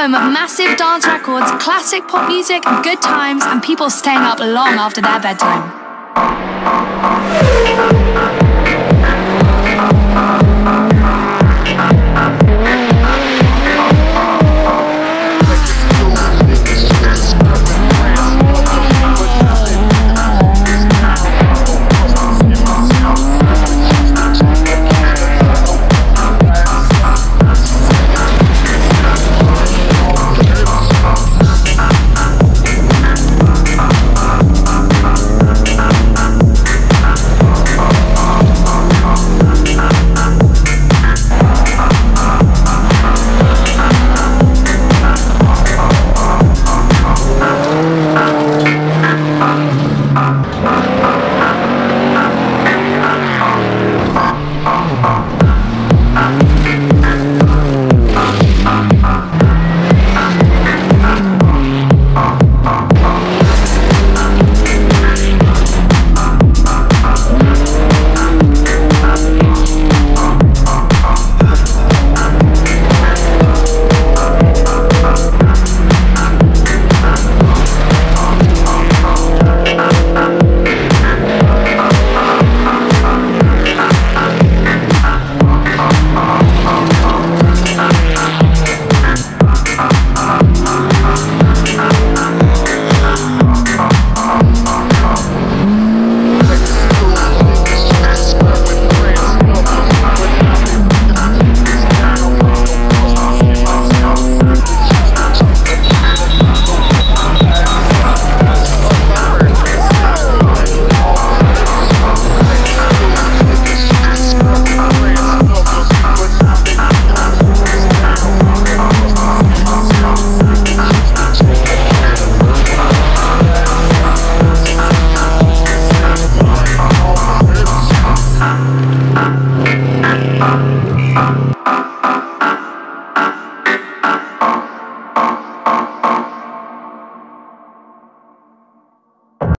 home of massive dance records, classic pop music, good times, and people staying up long after their bedtime.